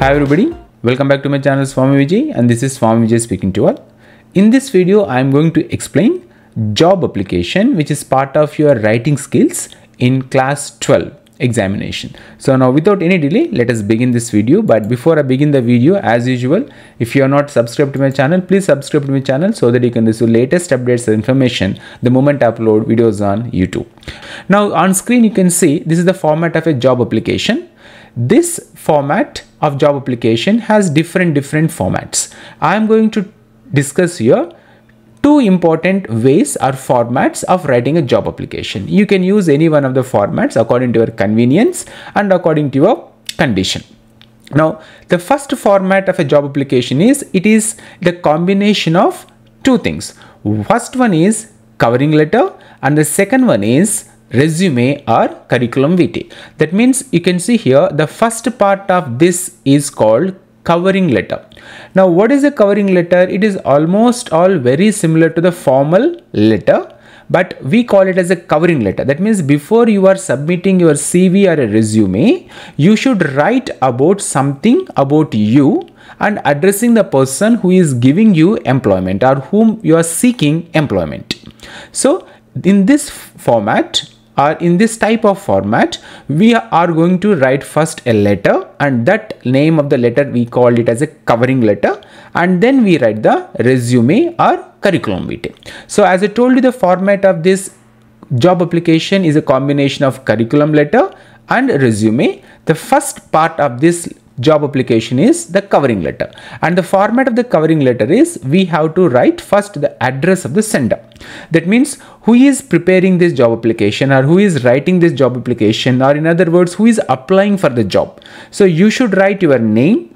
Hi everybody, welcome back to my channel Swamy Vijay and this is Swamy Vijay speaking to all. In this video, I am going to explain job application which is part of your writing skills in class 12 examination. So now without any delay, let us begin this video. But before I begin the video, as usual, if you are not subscribed to my channel, please subscribe to my channel so that you can receive latest updates and information the moment I upload videos on YouTube. Now on screen, you can see this is the format of a job application. This format of job application has different different formats. I am going to discuss here two important ways or formats of writing a job application. You can use any one of the formats according to your convenience and according to your condition. Now, the first format of a job application is it is the combination of two things. First one is covering letter and the second one is resume or curriculum vitae. That means you can see here the first part of this is called covering letter. Now what is a covering letter? It is almost all very similar to the formal letter but we call it as a covering letter. That means before you are submitting your CV or a resume, you should write about something about you and addressing the person who is giving you employment or whom you are seeking employment. So in this format, or in this type of format we are going to write first a letter and that name of the letter we call it as a covering letter and then we write the resume or curriculum vitae. So as i told you the format of this job application is a combination of curriculum letter and resume. The first part of this job application is the covering letter. And the format of the covering letter is we have to write first the address of the sender that means who is preparing this job application or who is writing this job application or in other words who is applying for the job? So you should write your name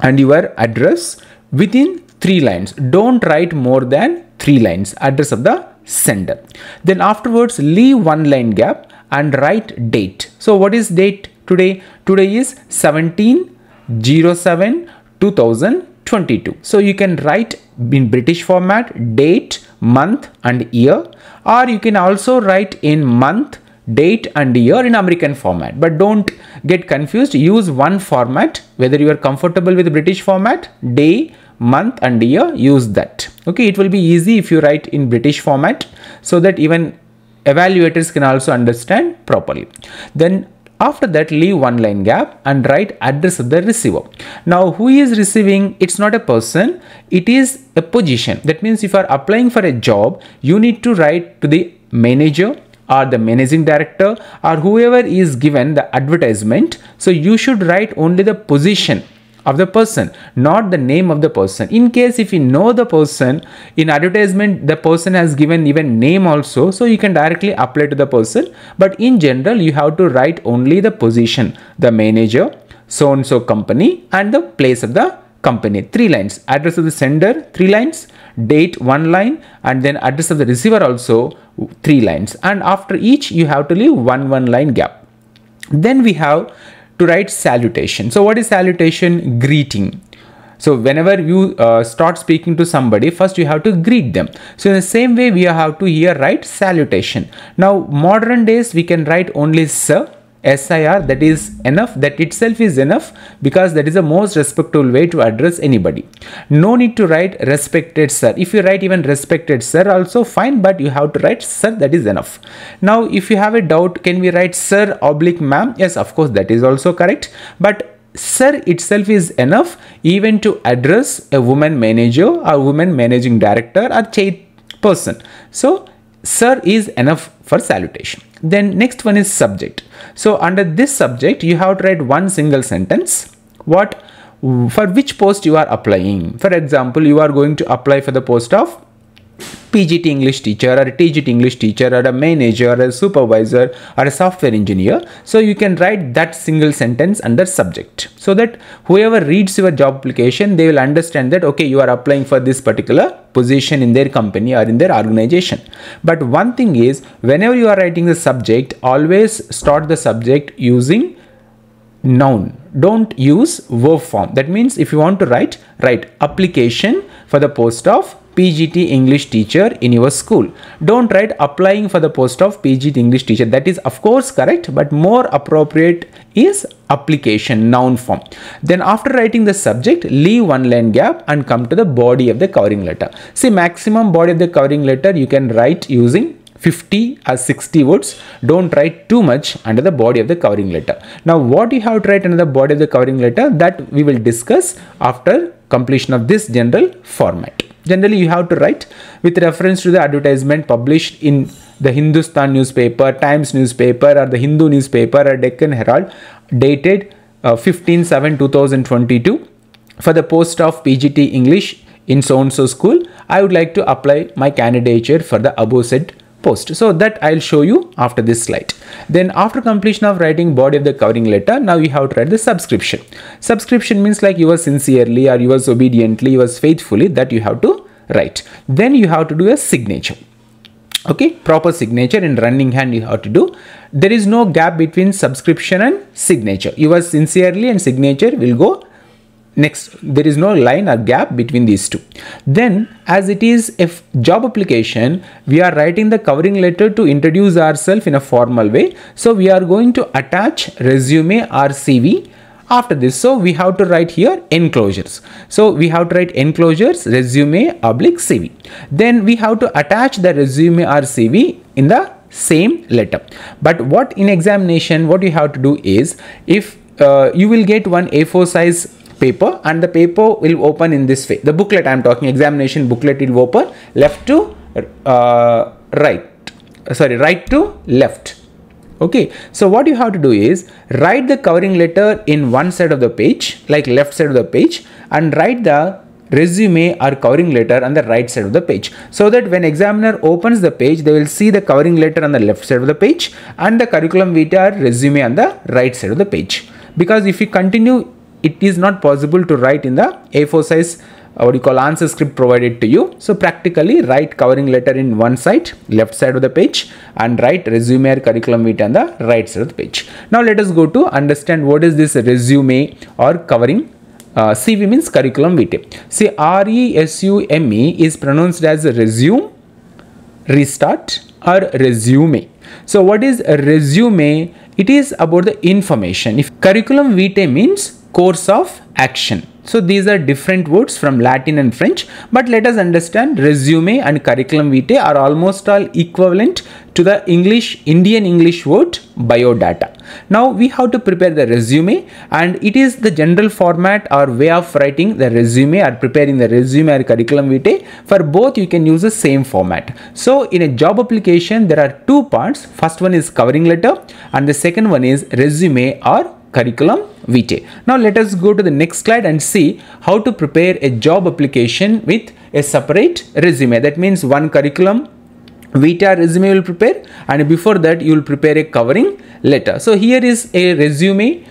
and your address within three lines. Don't write more than three lines. Address of the sender. Then afterwards leave one line gap and write date. So what is date today? Today is 17 07 2022 so you can write in british format date month and year or you can also write in month date and year in american format. But don't get confused. Use one format whether you are comfortable with british format day month and year use that. Okay it will be easy if you write in british format so that even evaluators can also understand properly. Then after that, leave one line gap and write address of the receiver. Now, who is receiving? It's not a person, it is a position. That means if you are applying for a job, you need to write to the manager or the managing director or whoever is given the advertisement. So you should write only the position of the person not the name of the person. In case if you know the person in advertisement the person has given even name also so you can directly apply to the person. But in general you have to write only the position the manager so and so company and the place of the company. Three lines. Address of the sender three lines. Date one line. And then address of the receiver also three lines. And after each you have to leave one one line gap. Then we have to write salutation. So what is salutation? Greeting. So whenever you uh, start speaking to somebody, first you have to greet them. So in the same way, we have to here write salutation. Now modern days, we can write only sir SIR that is enough that itself is enough because that is the most respectful way to address anybody. No need to write respected sir. If you write even respected sir also fine but you have to write sir that is enough. Now if you have a doubt can we write sir oblique ma'am? Yes of course that is also correct. But sir itself is enough even to address a woman manager or woman managing director or chair person so sir is enough for salutation. Then next one is subject. So under this subject you have to write one single sentence. What for which post you are applying? For example you are going to apply for the post of PGT English teacher or a TGT English teacher or a manager or a supervisor or a software engineer. So you can write that single sentence under subject so that whoever reads your job application, they will understand that, okay, you are applying for this particular position in their company or in their organization. But one thing is whenever you are writing the subject, always start the subject using noun don't use verb form that means if you want to write write application for the post of PGT English teacher in your school. Don't write applying for the post of PGT English teacher. That is of course correct, but more appropriate is application noun form. Then after writing the subject, leave one line gap and come to the body of the covering letter. See maximum body of the covering letter you can write using 50 or 60 words don't write too much under the body of the covering letter now what you have to write under the body of the covering letter that we will discuss after completion of this general format Generally, you have to write with reference to the advertisement published in the Hindustan newspaper, Times newspaper, or the Hindu newspaper, or Deccan Herald, dated uh, 15 7 2022 for the post of PGT English in so and so school. I would like to apply my candidature for the above said post. So that I'll show you after this slide. Then after completion of writing body of the covering letter, now you have to write the subscription. Subscription means like you was sincerely or you was obediently, you was faithfully that you have to write. Then you have to do a signature okay proper signature in running hand you have to do there is no gap between subscription and signature You yours sincerely and signature will go next there is no line or gap between these two. Then as it is a job application we are writing the covering letter to introduce ourselves in a formal way. So we are going to attach resume or cv after this. So we have to write here enclosures. So we have to write enclosures resume oblique cv then we have to attach the resume or cv in the same letter. But what in examination what you have to do is if uh, you will get one a4 size paper and the paper will open in this way. The booklet I am talking examination booklet will open left to uh, right. Sorry right to left. Okay so what you have to do is write the covering letter in one side of the page like left side of the page and write the resume or covering letter on the right side of the page. So that when examiner opens the page they will see the covering letter on the left side of the page and the curriculum vitae or resume on the right side of the page. Because if you continue it is not possible to write in the A4 size uh, what you call answer script provided to you. So practically write covering letter in one side, left side of the page and write resume or curriculum vitae on the right side of the page. Now let us go to understand what is this resume or covering uh, CV means curriculum vitae. See R-E-S-U-M-E is pronounced as resume, restart or resume. So what is resume? It is about the information. If curriculum vitae means course of action. So these are different words from Latin and French, but let us understand resume and curriculum vitae are almost all equivalent to the English, Indian English word biodata. Now we have to prepare the resume and it is the general format or way of writing the resume or preparing the resume or curriculum vitae. For both you can use the same format. So in a job application there are two parts. First one is covering letter and the second one is resume or curriculum vitae. Now let us go to the next slide and see how to prepare a job application with a separate resume. That means one curriculum vitae resume will prepare and before that you will prepare a covering letter. So here is a resume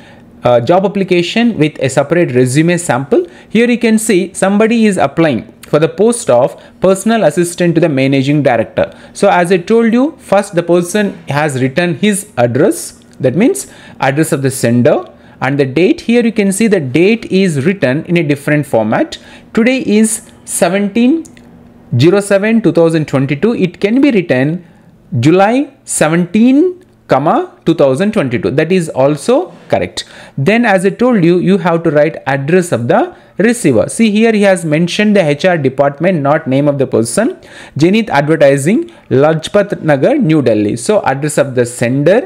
uh, job application with a separate resume sample. Here you can see somebody is applying for the post of personal assistant to the managing director. So as I told you, first the person has written his address that means address of the sender and the date. Here you can see the date is written in a different format. Today is 17 07 2022 it can be written july 17 comma 2022 that is also correct. Then as i told you you have to write address of the receiver. See here he has mentioned the hr department not name of the person. Zenith advertising lajpat nagar new delhi. So address of the sender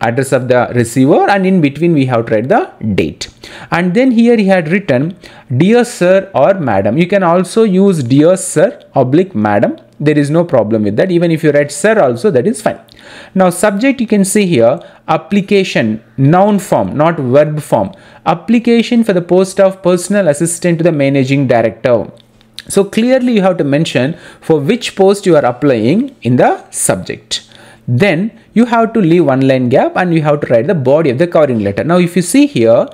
address of the receiver and in between we have to write the date. And then here he had written dear sir or madam you can also use dear sir oblique madam. There is no problem with that. Even if you write sir also that is fine. Now subject you can see here application noun form not verb form. Application for the post of personal assistant to the managing director. So clearly you have to mention for which post you are applying in the subject then you have to leave one line gap and you have to write the body of the covering letter. Now if you see here,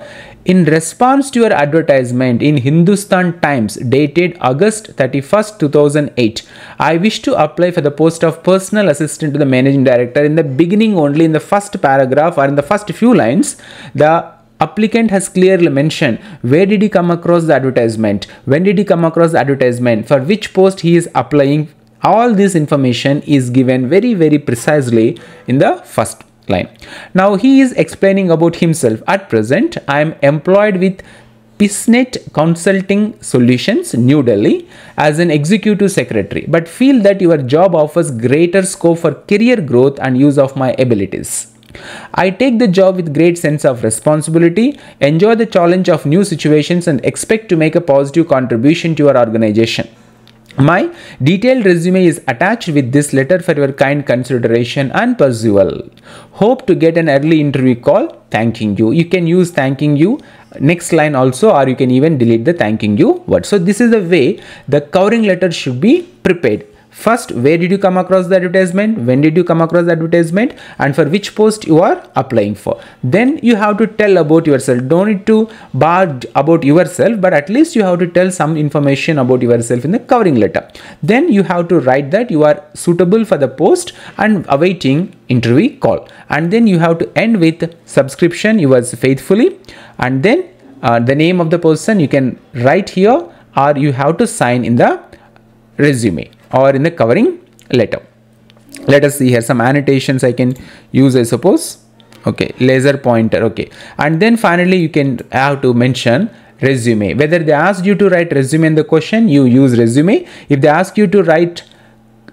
in response to your advertisement in Hindustan Times dated August 31st 2008, I wish to apply for the post of personal assistant to the managing director. In the beginning only in the first paragraph or in the first few lines, the applicant has clearly mentioned where did he come across the advertisement when did he come across the advertisement for which post he is applying all this information is given very very precisely in the first line now he is explaining about himself at present i am employed with Pisnet Consulting Solutions, New Delhi, as an executive secretary, but feel that your job offers greater scope for career growth and use of my abilities. I take the job with great sense of responsibility, enjoy the challenge of new situations and expect to make a positive contribution to your organization. My detailed resume is attached with this letter for your kind consideration and perusal. Hope to get an early interview call thanking you. You can use thanking you next line also or you can even delete the thanking you word. So this is the way the covering letter should be prepared First, where did you come across the advertisement? When did you come across the advertisement? And for which post you are applying for. Then you have to tell about yourself. Don't need to barge about yourself, but at least you have to tell some information about yourself in the covering letter. Then you have to write that you are suitable for the post and awaiting interview call. And then you have to end with subscription yours faithfully. And then uh, the name of the person you can write here or you have to sign in the resume or in the covering letter. Let us see here some annotations I can use I suppose. Okay, laser pointer. Okay, and then finally you can have to mention resume. Whether they asked you to write resume in the question, you use resume. If they ask you to write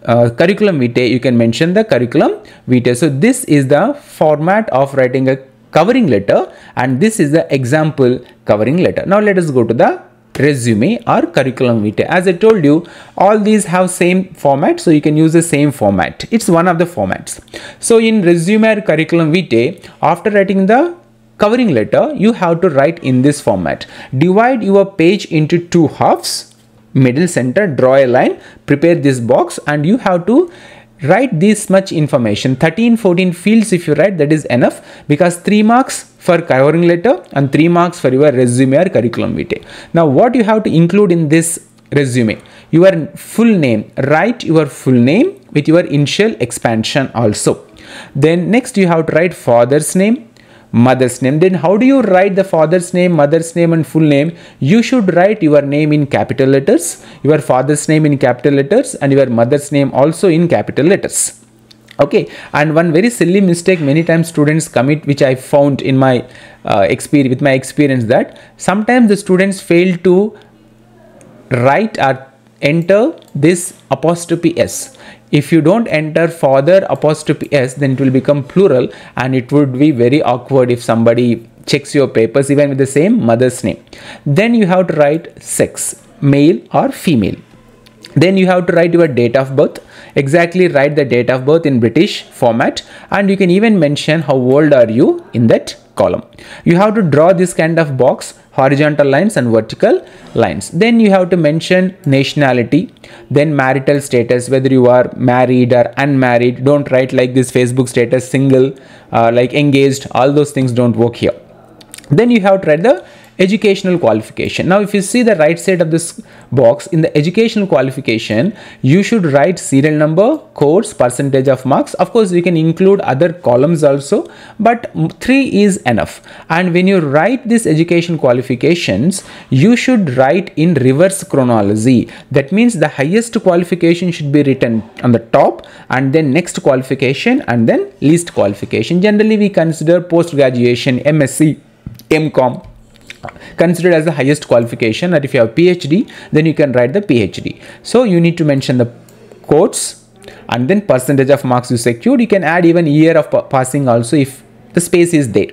uh, curriculum vitae, you can mention the curriculum vitae. So this is the format of writing a covering letter and this is the example covering letter. Now let us go to the resume or curriculum vitae. As i told you all these have same format so you can use the same format. It's one of the formats. So in resume or curriculum vitae after writing the covering letter you have to write in this format. Divide your page into two halves. Middle center draw a line. Prepare this box and you have to write this much information. 13 14 fields if you write that is enough because 3 marks for covering letter and 3 marks for your resume or curriculum vitae. Now what you have to include in this resume? Your full name. Write your full name with your initial expansion also. Then next you have to write father's name, mother's name. Then how do you write the father's name, mother's name and full name? You should write your name in capital letters, your father's name in capital letters and your mother's name also in capital letters okay and one very silly mistake many times students commit which i found in my uh, experience with my experience that sometimes the students fail to write or enter this apostrophe s. If you don't enter father apostrophe s then it will become plural and it would be very awkward if somebody checks your papers even with the same mother's name. Then you have to write sex male or female. Then you have to write your date of birth exactly write the date of birth in british format and you can even mention how old are you in that column. You have to draw this kind of box horizontal lines and vertical lines. Then you have to mention nationality then marital status whether you are married or unmarried. Don't write like this facebook status single uh, like engaged. All those things don't work here. Then you have to write the educational qualification. Now, if you see the right side of this box in the educational qualification, you should write serial number, course, percentage of marks. Of course, you can include other columns also, but three is enough. And when you write this education qualifications, you should write in reverse chronology. That means the highest qualification should be written on the top and then next qualification and then least qualification. Generally, we consider post graduation, MSc, MCOM considered as the highest qualification that if you have PhD then you can write the PhD. So you need to mention the quotes and then percentage of marks you secured. You can add even year of passing also if the space is there.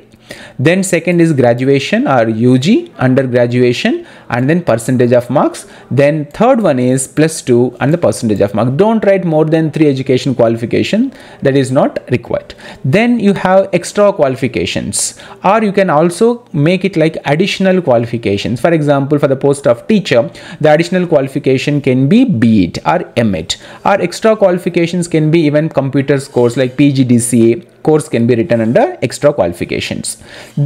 Then second is graduation or UG under graduation and then percentage of marks. Then third one is plus 2 and the percentage of marks. Don't write more than 3 education qualification that is not required. Then you have extra qualifications or you can also make it like additional qualifications. For example, for the post of teacher, the additional qualification can be BEd or MEd or extra qualifications can be even computers course like PGDCA course can be written under extra qualifications.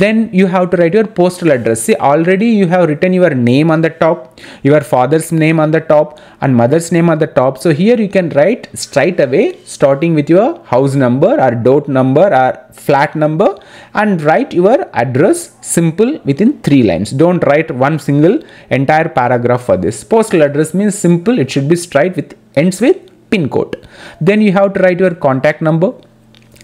Then you have to write your postal address. See already you have written your name on the top your father's name on the top and mother's name on the top. So here you can write straight away starting with your house number or dot number or flat number and write your address simple within three lines. Don't write one single entire paragraph for this. Postal address means simple. It should be straight with ends with pin code. Then you have to write your contact number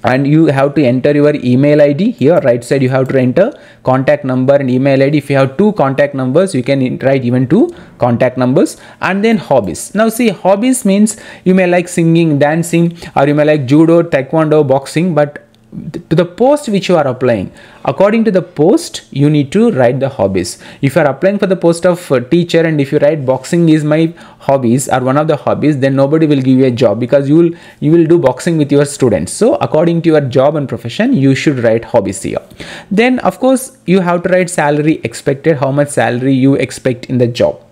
and you have to enter your email id here. Right side you have to enter contact number and email id if you have two contact numbers you can write even two contact numbers. And then hobbies. Now see hobbies means you may like singing dancing or you may like judo taekwondo boxing but to the post which you are applying according to the post you need to write the hobbies. If you are applying for the post of uh, teacher and if you write boxing is my hobbies or one of the hobbies then nobody will give you a job because you will you will do boxing with your students. So according to your job and profession you should write hobbies here. Then of course you have to write salary expected how much salary you expect in the job.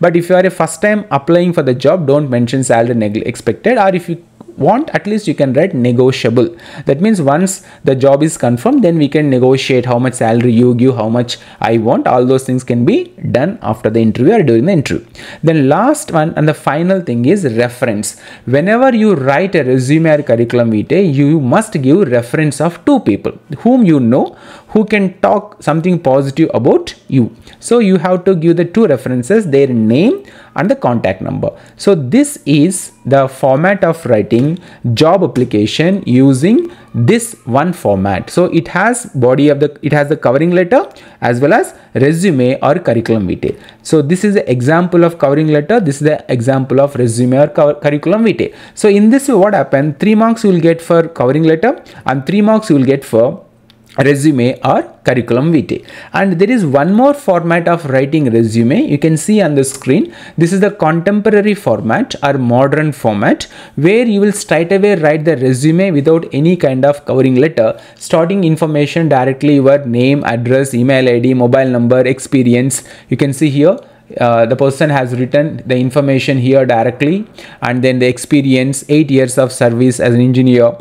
But if you are a first time applying for the job don't mention salary expected or if you want at least you can write negotiable. That means once the job is confirmed then we can negotiate how much salary you give how much i want. All those things can be done after the interview or during the interview. Then last one and the final thing is reference. Whenever you write a resume or curriculum vitae you must give reference of two people whom you know who can talk something positive about you. So you have to give the two references their name and the contact number. So this is the format of writing job application using this one format. So it has body of the it has the covering letter as well as resume or curriculum vitae. So this is the example of covering letter. This is the example of resume or curriculum vitae. So in this what happened? Three marks you will get for covering letter and three marks you will get for resume or curriculum vitae. And there is one more format of writing resume. You can see on the screen this is the contemporary format or modern format where you will straight away write the resume without any kind of covering letter starting information directly your name address email id mobile number experience. You can see here uh, the person has written the information here directly and then the experience 8 years of service as an engineer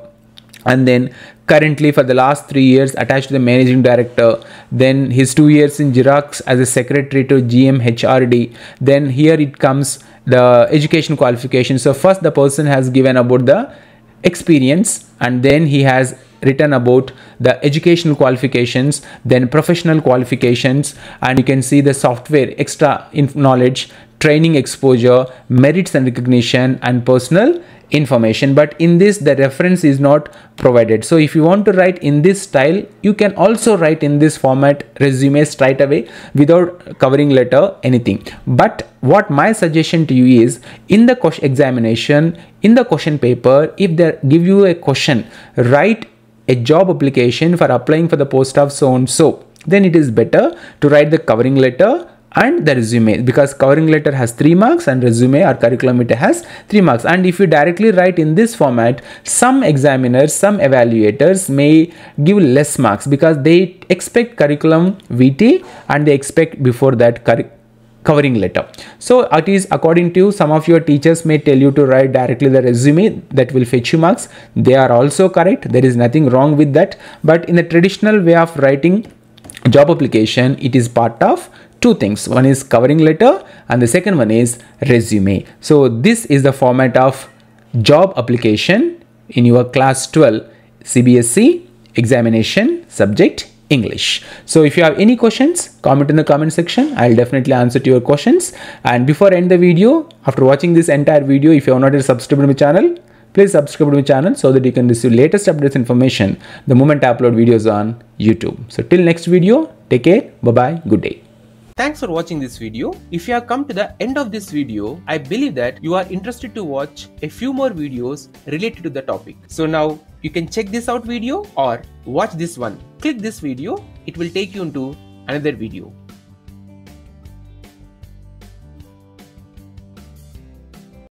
and then currently for the last three years attached to the managing director then his two years in Xerox as a secretary to GM HRD then here it comes the education qualification. So first the person has given about the experience and then he has written about the educational qualifications then professional qualifications and you can see the software extra knowledge training exposure merits and recognition and personal information but in this the reference is not provided. So if you want to write in this style you can also write in this format resume straight away without covering letter anything. But what my suggestion to you is in the question examination in the question paper if they give you a question write a job application for applying for the post of so and so then it is better to write the covering letter and the resume because covering letter has 3 marks and resume or curriculum vitae has 3 marks. And if you directly write in this format some examiners some evaluators may give less marks because they expect curriculum vitae and they expect before that covering letter. So it is according to some of your teachers may tell you to write directly the resume that will fetch you marks. They are also correct. There is nothing wrong with that. But in the traditional way of writing job application it is part of two things one is covering letter and the second one is resume so this is the format of job application in your class 12 CBSE examination subject English. So if you have any questions, comment in the comment section. I'll definitely answer to your questions. And before I end the video, after watching this entire video, if you are not yet subscribed to my channel, please subscribe to my channel so that you can receive latest updates information the moment I upload videos on YouTube. So till next video, take care, bye-bye, good day. Thanks for watching this video. If you have come to the end of this video, I believe that you are interested to watch a few more videos related to the topic. So now you can check this out video or watch this one. Click this video, it will take you into another video.